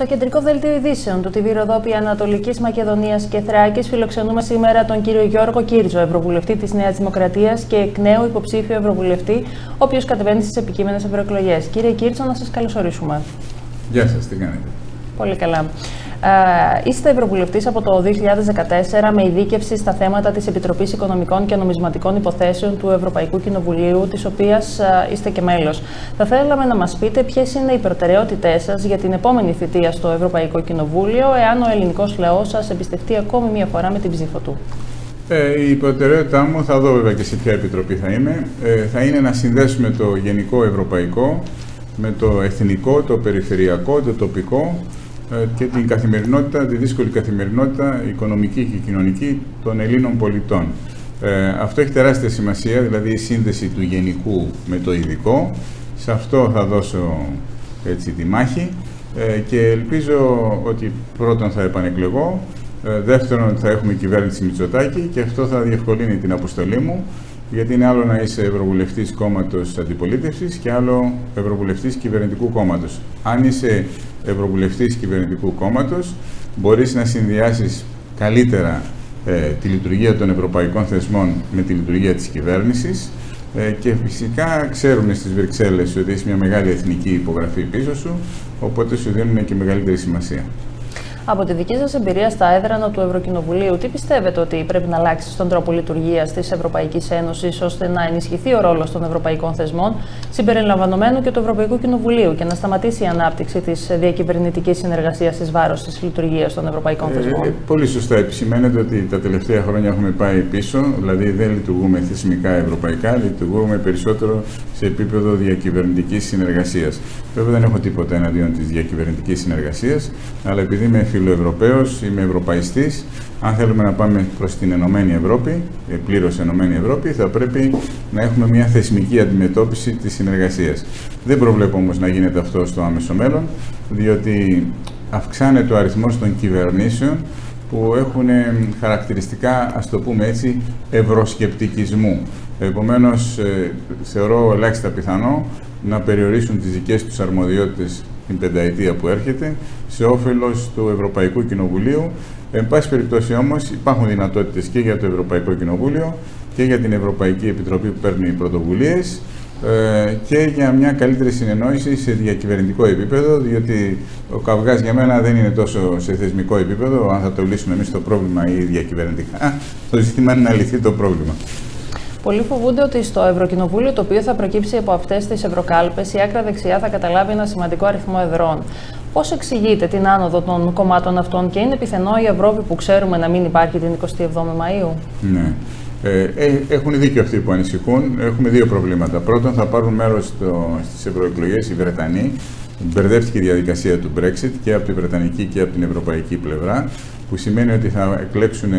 Στο κεντρικό δελτίο ειδήσεων του TV Ροδόπη Ανατολικής Μακεδονίας και Θράκης φιλοξενούμε σήμερα τον κύριο Γιώργο Κύρτζο, Ευρωβουλευτή της Νέας Δημοκρατίας και εκ νέου υποψήφιο Ευρωβουλευτή, ο οποίος κατεβαίνει στις επικείμενες ευρωεκλογές. Κύριε Κύρτζο, να σας καλωσορίσουμε. Γεια σας, τι κάνετε; Πολύ καλά. Ε, είστε Ευρωβουλευτής από το 2014 με ειδίκευση στα θέματα της Επιτροπής Οικονομικών και Νομισματικών Υποθέσεων του Ευρωπαϊκού Κοινοβουλίου, της οποίας ε, είστε και μέλος. Θα θέλαμε να μας πείτε ποιες είναι οι προτεραιότητές σας για την επόμενη θητεία στο Ευρωπαϊκό Κοινοβούλιο, εάν ο ελληνικός λαός σας εμπιστευτεί ακόμη μία φορά με την ψήφο του. Ε, η προτεραιότητά μου, θα δω βέβαια και σε ποια επιτροπή θα είμαι, ε, θα είναι να συνδέσουμε το γενικό ευρωπαϊκό με το εθνικό, το περιφερειακό, το τοπικό ε, και την καθημερινότητα, τη δύσκολη καθημερινότητα οικονομική και κοινωνική των Ελλήνων πολιτών. Ε, αυτό έχει τεράστια σημασία, δηλαδή η σύνδεση του γενικού με το ειδικό. Σε αυτό θα δώσω έτσι τη μάχη ε, και ελπίζω ότι πρώτον θα επανεκλεγώ, ε, δεύτερον θα έχουμε κυβέρνηση Μητσοτάκη και αυτό θα διευκολύνει την αποστολή μου γιατί είναι άλλο να είσαι ευρωβουλευτής κόμματος αντιπολίτευσης και άλλο ευρωβουλευτής κυβερνητικού κόμματος. Αν είσαι ευρωβουλευτής κυβερνητικού κόμματος, μπορείς να συνδυάσεις καλύτερα ε, τη λειτουργία των ευρωπαϊκών θεσμών με τη λειτουργία της κυβέρνησης ε, και φυσικά ξέρουμε στις Βρυξέλλες ότι έχεις μια μεγάλη εθνική υπογραφή πίσω σου, οπότε σου δίνουν και μεγαλύτερη σημασία. Από τη δική σας εμπειρία στα έδρανα του Ευρωκοινοβουλίου, τι πιστεύετε ότι πρέπει να αλλάξει στον τρόπο λειτουργίας της Ευρωπαϊκής Ένωσης ώστε να ενισχυθεί ο ρόλος των ευρωπαϊκών θεσμών, συμπεριλαμβανομένου και του Ευρωπαϊκού Κοινοβουλίου και να σταματήσει η ανάπτυξη της διακυβερνητικής συνεργασίας τη βάρος της λειτουργίας των ευρωπαϊκών ε, θεσμών. Ε, πολύ σωστά επισημαίνεται ότι τα τελευταία χρόνια έχουμε πάει πίσω, δηλαδή δεν λειτουργούμε θεσμικά ευρωπαϊκά, λειτουργούμε περισσότερο σε επίπεδο διακυβερνητικής συνεργασίας. Βέβαια δεν έχω τίποτα εναντίον της διακυβερνητικής συνεργασίας, αλλά επειδή είμαι φιλοευρωπαίος, είμαι ευρωπαϊστής, αν θέλουμε να πάμε προς την Ενωμένη Ευρώπη, ε, πλήρως Ενωμένη Ευρώπη, θα πρέπει να έχουμε μια θεσμική αντιμετώπιση της συνεργασίας. Δεν προβλέπω όμως να γίνεται αυτό στο άμεσο μέλλον, διότι αυξάνεται ο αριθμός των κυβερνήσεων που έχουν χαρακτηριστικά, ας το πούμε έτσι, ευρωσκεπτικισμού. Επομένως, ε, θεωρώ ελάχιστα πιθανό να περιορίσουν τις δικές τους αρμοδιότητες την πενταετία που έρχεται σε όφελος του Ευρωπαϊκού Κοινοβουλίου. Εν πάση περιπτώσει όμως υπάρχουν δυνατότητες και για το Ευρωπαϊκό Κοινοβούλιο και για την Ευρωπαϊκή Επιτροπή που παίρνει πρωτοβουλίες ε, και για μια καλύτερη συνεννόηση σε διακυβερνητικό επίπεδο, διότι ο καυγάς για μένα δεν είναι τόσο σε θεσμικό επίπεδο, αν θα το λύσουμε εμείς το πρόβλημα ή διακυβερνητικά. Το ζήτημα είναι να λυθεί το πρόβλημα. Πολλοί φοβούνται ότι στο Ευρωκοινοβούλιο, το οποίο θα προκύψει από αυτές τις ευρωκάλπες, η άκρα δεξιά θα καταλάβει ένα σημαντικό αριθμό εδρών. Πώς εξηγείτε την άνοδο των κομμάτων αυτών και είναι πιθανό η Ευρώπη που ξέρουμε να μην υπάρχει την 27η Μαου. Ναι. Ε, ε, έχουν δίκιο αυτοί που ανησυχούν. Έχουμε δύο προβλήματα. Πρώτον, θα πάρουν μέρος στις ευρωεκλογές οι Βρετανοί. Μπερδεύτηκε η διαδικασία του Brexit και από την Βρετανική και από την Ευρωπαϊκή πλευρά, που σημαίνει ότι θα εκλέξουν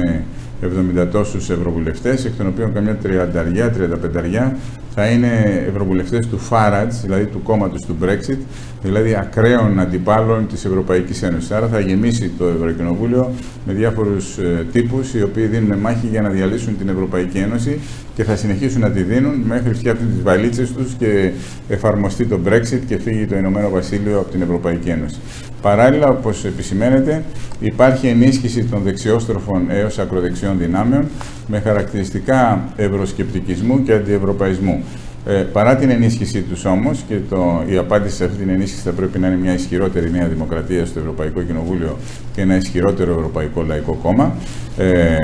70 τόσους ευρωβουλευτές, εκ των οποίων καμιά 30-35 θα είναι ευρωβουλευτές του Farage, δηλαδή του κόμματος του Brexit, δηλαδή ακραίων αντιπάλων της Ευρωπαϊκής Ένωσης. Άρα θα γεμίσει το Ευρωκοινοβούλιο με διάφορους ε, τύπους οι οποίοι δίνουν μάχη για να διαλύσουν την Ευρωπαϊκή Ένωση και θα συνεχίσουν να τη δίνουν μέχρι φτιάχνουν τις βαλίτσες τους και εφαρμοστεί το Brexit και φύγει το Ηνωμένο Βασίλειο από την Ευρωπαϊκή Ένωση. Παράλληλα, όπως επισημαίνεται, υπάρχει ενίσχυση των δεξιόστροφων έως ακροδεξιών δυνάμεων με χαρακτηριστικά ευρωσκεπτικισμού και αντιευρωπαϊσμού. Ε, παρά την ενίσχυσή τους όμως και το, η απάντηση σε αυτή την ενίσχυση θα πρέπει να είναι μια ισχυρότερη Νέα Δημοκρατία στο Ευρωπαϊκό Κοινοβούλιο και ένα ισχυρότερο Ευρωπαϊκό Λαϊκό Κόμμα. Ε,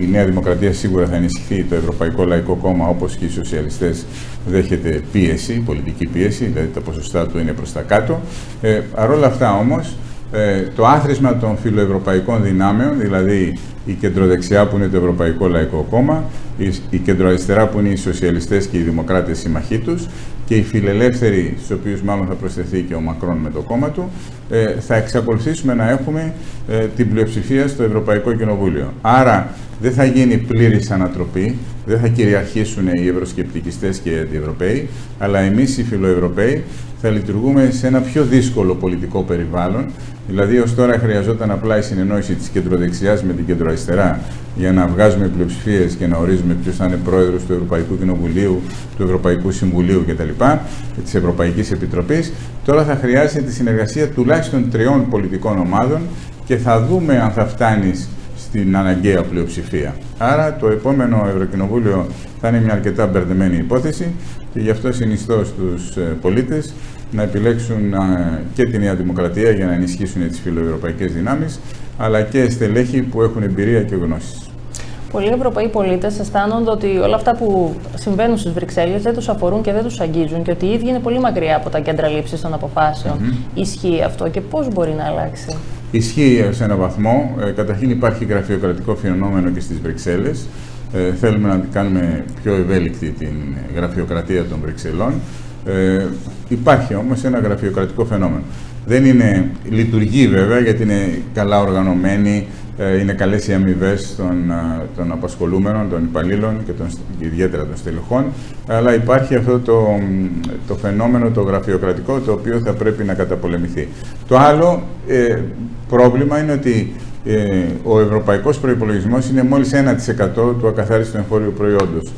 η Νέα Δημοκρατία σίγουρα θα ενισχυθεί, το Ευρωπαϊκό Λαϊκό Κόμμα όπως και οι σοσιαλιστές δέχεται πίεση, πολιτική πίεση, δηλαδή τα ποσοστά του είναι προς τα κάτω. Ε, Παρ' αυτά όμως, ε, το άθροισμα των φιλοευρωπαϊκών δυνάμεων, δηλαδή η κεντροδεξιά που είναι το Ευρωπαϊκό Λαϊκό Κόμμα, η κεντροαριστερά που είναι οι σοσιαλιστές και οι δημοκράτες συμμαχοί τους και οι φιλελεύθεροι, στους οποίους μάλλον θα προσθεθεί και ο Μακρόν με το κόμμα του, ε, θα εξακολουθήσουμε να έχουμε ε, την πλειοψηφία στο Ευρωπαϊκό Κοινοβούλιο. Άρα δεν θα γίνει πλήρης ανατροπή, δεν θα κυριαρχήσουν οι ευρωσκεπτικιστές και οι αντιευρωπαίοι, αλλά εμείς οι φιλοευρωπαίοι θα λειτουργούμε σε ένα πιο δύσκολο πολιτικό περιβάλλον. Δηλαδή, ως τώρα χρειαζόταν απλά η συνεννόηση της κεντροδεξιάς με την κεντροαριστερά για να βγάζουμε πλειοψηφίες και να ορίζουμε ποιος θα είναι πρόεδρος του Ευρωπαϊκού Κοινοβουλίου, του Ευρωπαϊκού Συμβουλίου κτλ. της Ευρωπαϊκής Επιτροπής. Τώρα θα χρειάζεται τη συνεργασία τουλάχιστον τριών πολιτικών ομάδων και θα δούμε αν θα φτάνεις στην αναγκαία πλειοψηφία. Άρα το επόμενο Ευρωκοινοβούλιο θα είναι μια αρκετά μπερδεμένη υπόθεση και γι' αυτό συνιστώ στους ε, πολίτες να επιλέξουν ε, και τη Νέα Δημοκρατία για να ενισχύσουν τις φιλοευρωπαϊκές δυνάμεις, αλλά και στελέχη που έχουν εμπειρία και γνώσεις. Πολλοί Ευρωπαίοι πολίτες αισθάνονται ότι όλα αυτά που συμβαίνουν στις Βρυξέλλες δεν τους αφορούν και δεν τους αγγίζουν και ότι οι ίδιοι είναι πολύ μακριά από τα κέντρα λήψης των αποφάσεων. Ισχύει αυτό και πώς μπορεί να αλλάξει; Ισχύει σε έναν βαθμό. Ε, καταρχήν υπάρχει γραφειοκρατικό φαινόμενο και στις Βρυξέλλες. Ε, θέλουμε να κάνουμε πιο ευέλικτη την γραφειοκρατία των Βρυξελών. Ε, υπάρχει όμως ένα γραφειοκρατικό φαινόμενο. Δεν είναι, λειτουργεί βέβαια γιατί είναι καλά οργανωμένη, ε, είναι καλές οι αμοιβές των, ε, των απασχολούμενων, των υπαλλήλων και των, ιδιαίτερα των στελεχών, αλλά υπάρχει αυτό το, το φαινόμενο το γραφειοκρατικό το οποίο θα πρέπει να καταπολεμηθεί. Το άλλο ε, πρόβλημα είναι ότι ε, ο ευρωπαϊκός προϋπολογισμός είναι μόλις 1% του ακαθάριστου εγχώριου προϊόντος ε,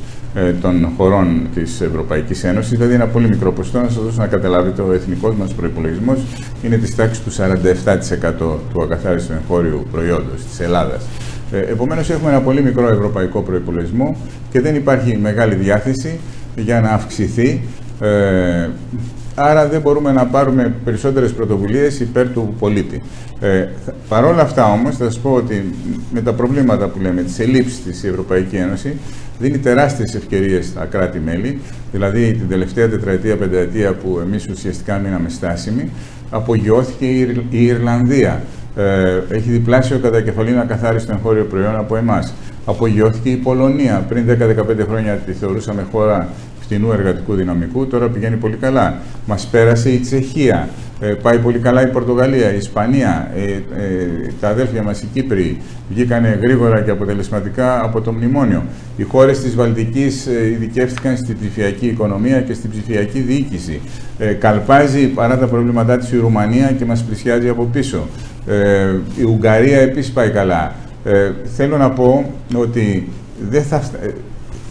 των χωρών της Ευρωπαϊκής Ένωσης, δηλαδή ένα πολύ μικρό ποσοστό. Να σας δώσω να καταλάβετε, ο εθνικός μας προϋπολογισμός είναι της τάξης του 47% του ακαθάριστου εγχώριου προϊόντος της Ελλάδας. Ε, επομένως έχουμε ένα πολύ μικρό ευρωπαϊκό προϋπολογισμό και δεν υπάρχει μεγάλη διάθεση για να αυξηθεί ε, άρα δεν μπορούμε να πάρουμε περισσότερες πρωτοβουλίες υπέρ του πολίτη. Ε, Παρ' όλα αυτά όμως θα σας πω ότι με τα προβλήματα που λέμε, τις ελλείψεις της Ευρωπαϊκή Ένωση, δίνει τεράστιες ευκαιρίες στα κράτη-μέλη, δηλαδή την τελευταία τετραετία, πενταετία που εμείς ουσιαστικά μείναμε στάσιμοι, απογειώθηκε η Ιρλανδία. Ε, έχει διπλάσιο κατά κεφαλήνα καθάριστο εγχώριο προϊόν από εμάς. Απογειώθηκε η Πολωνία. Πριν 10-15 χρόνια τη θεωρούσαμε χώρα φτηνού εργατικού δυναμικού, τώρα πηγαίνει πολύ καλά. Μας πέρασε η Τσεχία, ε, πάει πολύ καλά η Πορτογαλία, η Ισπανία, ε, ε, τα αδέλφια μας οι Κύπροι βγήκαν γρήγορα και αποτελεσματικά από το μνημόνιο. Οι χώρες της Βαλτικής ειδικεύτηκαν στην ψηφιακή οικονομία και στην ψηφιακή διοίκηση. καλπάζει παρά τα προβλήματά της η Ρουμανία και μας πλησιάζει από πίσω. η Ουγγαρία επίσης πάει καλά. θέλω να πω ότι δεν θα,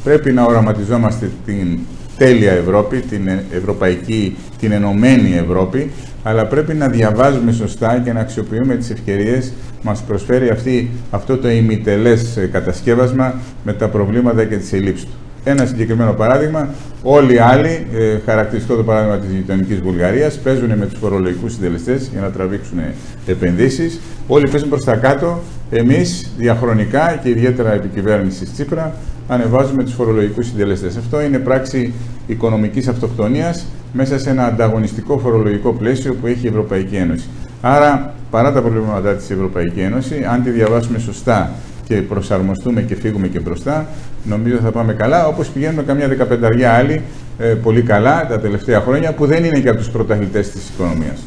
Πρέπει να οραματιζόμαστε την τέλεια Ευρώπη, την ευρωπαϊκή, την ενωμένη Ευρώπη, αλλά πρέπει να διαβάζουμε σωστά και να αξιοποιούμε τις ευκαιρίες μας προσφέρει αυτή, αυτό το ημιτελές κατασκεύασμα με τα προβλήματα και τις ελλείψεις του. Ένα συγκεκριμένο παράδειγμα, όλοι οι άλλοι, ε, χαρακτηριστικό το παράδειγμα της γειτονικής Βουλγαρίας, παίζουν με τους φορολογικούς συντελεστές για να τραβήξουν επενδύσεις. Όλοι παίζουν προς τα κάτω. Εμείς διαχρονικά και ιδιαίτερα επί κυβέρνησης Τσίπρα ανεβάζουμε τους φορολογικούς συντελεστές. Αυτό είναι πράξη οικονομικής αυτοκτονίας μέσα σε ένα ανταγωνιστικό φορολογικό πλαίσιο που έχει η Ευρωπαϊκή Ένωση. Άρα, παρά τα προβλήματά της Ευρωπαϊκή Ένωση, αν τη διαβάσουμε σωστά και προσαρμοστούμε και φύγουμε και μπροστά, νομίζω θα πάμε καλά, όπως πηγαίνουμε καμιά δεκαπενταριά άλλοι ε, πολύ καλά τα τελευταία χρόνια, που δεν είναι και από τους πρωταθλητές της οικονομίας.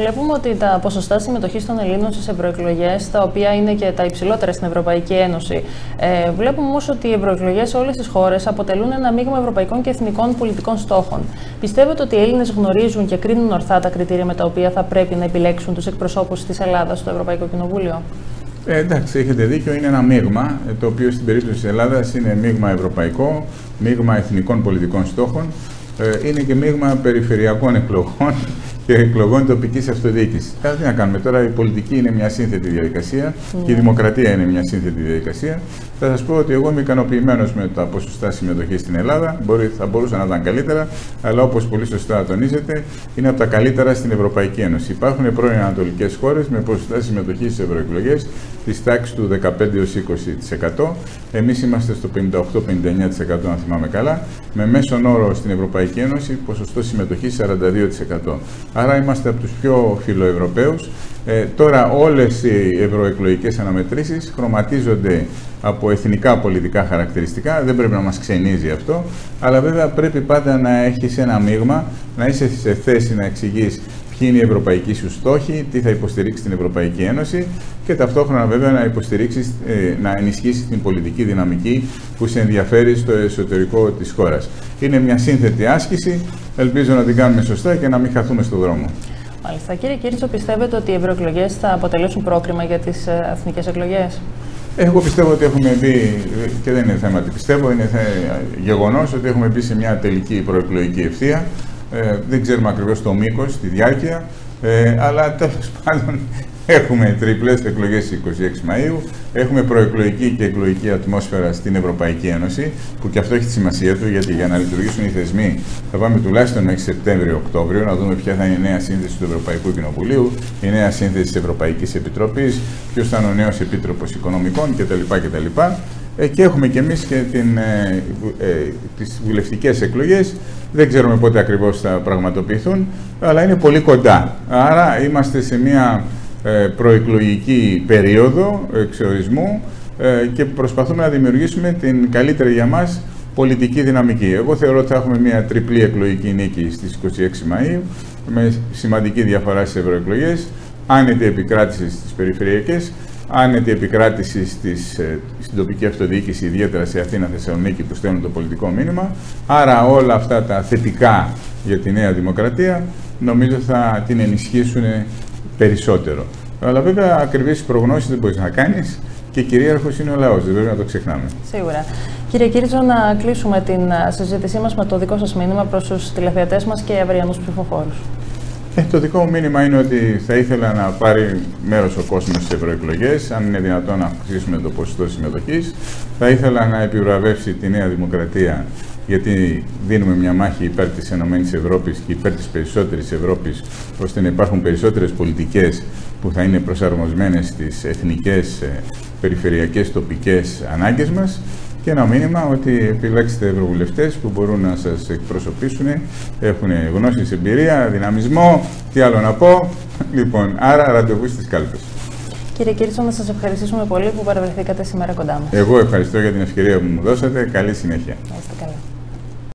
Βλέπουμε ότι τα ποσοστά συμμετοχής των Ελλήνων στις ευρωεκλογές, τα οποία είναι και τα υψηλότερα στην Ευρωπαϊκή Ένωση, ε, βλέπουμε όμως ότι οι ευρωεκλογές σε όλες τις χώρες αποτελούν ένα μείγμα ευρωπαϊκών και εθνικών πολιτικών στόχων. Πιστεύετε ότι οι Έλληνες γνωρίζουν και κρίνουν ορθά τα κριτήρια με τα οποία θα πρέπει να επιλέξουν τους εκπροσώπους της Ελλάδας στο Ευρωπαϊκό Κοινοβούλιο; Ε, εντάξει, έχετε δίκιο. Είναι ένα μείγμα, ε, το οποίο στην περίπτωση της Ελλάδας είναι μείγμα ευρωπαϊκό, μείγμα εθνικών πολιτικών στόχων. Ε, είναι και μείγμα περιφερειακών εκλογών και εκλογών τοπικής αυτοδιοίκησης. Κάτι να κάνουμε τώρα. Η πολιτική είναι μια σύνθετη διαδικασία και η ναι. δημοκρατία είναι μια σύνθετη διαδικασία. Θα σας πω ότι εγώ είμαι ικανοποιημένος με τα ποσοστά συμμετοχής στην Ελλάδα. Μπορεί, θα μπορούσαν να ήταν καλύτερα, αλλά όπως πολύ σωστά τονίζετε, είναι από τα καλύτερα στην Ευρωπαϊκή Ένωση. Υπάρχουν πρώην Ανατολικές χώρες με ποσοστά συμμετοχής στις ευρωεκλογές της τάξης του 15-20%. Εμείς είμαστε στο 58-59% αν θυμάμαι καλά, με μέσον όρο στην Ευρωπαϊκή Ένωση ποσοστό συμμετοχής 42%. Άρα είμαστε από τους πιο φιλοευρωπαίους. Ε, τώρα όλες οι ευρωεκλογικές αναμετρήσεις χρωματίζονται από εθνικά πολιτικά χαρακτηριστικά, δεν πρέπει να μας ξενίζει αυτό, αλλά βέβαια πρέπει πάντα να έχεις ένα μείγμα, να είσαι σε θέση να εξηγείς ποιοι είναι οι ευρωπαϊκοί σου στόχοι, τι θα υποστηρίξει την Ευρωπαϊκή Ένωση και ταυτόχρονα βέβαια να υποστηρίξεις, ε, να ενισχύσεις την πολιτική δυναμική που σε ενδιαφέρει στο εσωτερικό της χώρας. Είναι μια σύνθετη άσκηση. Ελπίζω να την κάνουμε σωστά και να μην χαθούμε στον δρόμο. Μάλιστα. Κύριε Κίρτσο, πιστεύετε ότι οι ευρωεκλογές θα αποτελέσουν πρόκριμα για τις ε, εθνικές εκλογές; Εγώ πιστεύω ότι έχουμε μπει, και δεν είναι θέμα τι πιστεύω, είναι γεγονός ότι έχουμε μπει σε μια τελική προεκλογική ευθεία. Ε, δεν ξέρουμε ακριβώς το μήκος, τη διάρκεια, ε, αλλά τέλος πάντων Έχουμε τριπλέ εκλογές 26 Μαου. Έχουμε προεκλογική και εκλογική ατμόσφαιρα στην Ευρωπαϊκή Ένωση, που και αυτό έχει τη σημασία του, γιατί για να λειτουργήσουν οι θεσμοί θα πάμε τουλάχιστον μέχρι Σεπτέμβριο-Οκτώβριο να δούμε ποια θα είναι η νέα σύνθεση του Ευρωπαϊκού Κοινοβουλίου, η νέα σύνθεση της Ευρωπαϊκής Επιτροπής, ποιος θα είναι ο νέος Επίτροπος Οικονομικών κτλ. κτλ. Ε, και έχουμε και εμείς και την, ε, ε, τις βουλευτικές εκλογές. Δεν ξέρουμε πότε ακριβώς θα πραγματοποιηθούν, αλλά είναι πολύ κοντά. Άρα είμαστε σε μια ε, προεκλογική περίοδο εξορισμού ε, και προσπαθούμε να δημιουργήσουμε την καλύτερη για μας πολιτική δυναμική. Εγώ θεωρώ ότι θα έχουμε μια τριπλή εκλογική νίκη στις 26 Μαΐου με σημαντική διαφορά στις ευρωεκλογές, άνετη επικράτηση στις περιφερειακές, άνετη επικράτηση στις, ε, στην τοπική αυτοδιοίκηση, ιδιαίτερα σε Αθήνα, Θεσσαλονίκη που στέλνουν το πολιτικό μήνυμα. Άρα όλα αυτά τα θετικά για τη Νέα Δημοκρατία νομίζω θα την ενισχύσουν περισσότερο. Αλλά βέβαια ακριβεί προγνώσεις δεν μπορείς να κάνεις και κυρίαρχος είναι ο λαός, δεν πρέπει να το ξεχνάμε. Σίγουρα. Κύριε Κύριτζο, να κλείσουμε την συζήτησή μας με το δικό σας μήνυμα προς τους τηλεθεατές μας και αυριανούς ψηφοφόρους. Ε, το δικό μου μήνυμα είναι ότι θα ήθελα να πάρει μέρος ο κόσμος στις ευρωεκλογές, αν είναι δυνατόν να αυξήσουμε το ποσοστό συμμετοχής. Θα ήθελα να επιβραβεύσει τη Νέα Δημοκρατία γιατί δίνουμε μια μάχη υπέρ της Ενωμένης Ευρώπης και υπέρ της περισσότερης Ευρώπης, ώστε να υπάρχουν περισσότερες πολιτικές που θα είναι προσαρμοσμένες στις εθνικές, ε, περιφερειακές, τοπικές ανάγκες μας και ένα μήνυμα ότι επιλέξτε ευρωβουλευτές που μπορούν να σας εκπροσωπήσουν, έχουν γνώση, εμπειρία, δυναμισμό. Τι άλλο να πω; Λοιπόν, άρα ραντεβού στις κάλπες. Κύριε Κίρτσο, να σας ευχαριστήσουμε πολύ που παραβρεθήκατε σήμερα κοντά μας. Εγώ ευχαριστώ για την ευκαιρία που μου δώσατε. Καλή συνέχεια. Να είστε καλά.